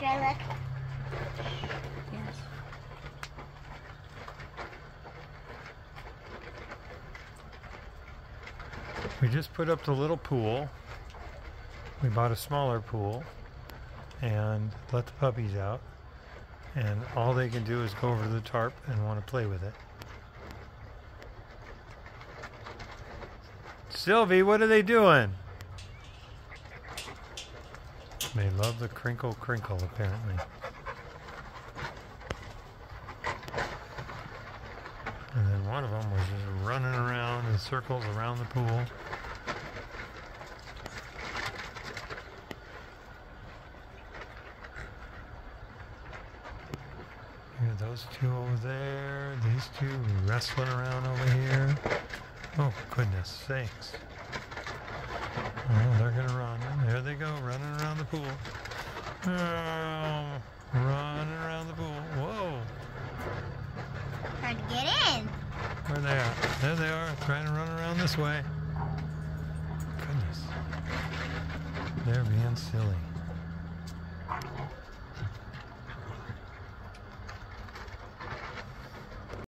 look? Yes. We just put up the little pool. We bought a smaller pool and let the puppies out. And all they can do is go over to the tarp and want to play with it. Sylvie, what are they doing? They love the crinkle crinkle, apparently. And then one of them was just running around in circles around the pool. Here, those two over there. These two wrestling around over here. Oh, goodness sakes. Oh, they're going to run pool. Oh, run around the pool. Whoa. Trying to get in. Where they are. There they are, trying to run around this way. Goodness. They're being silly.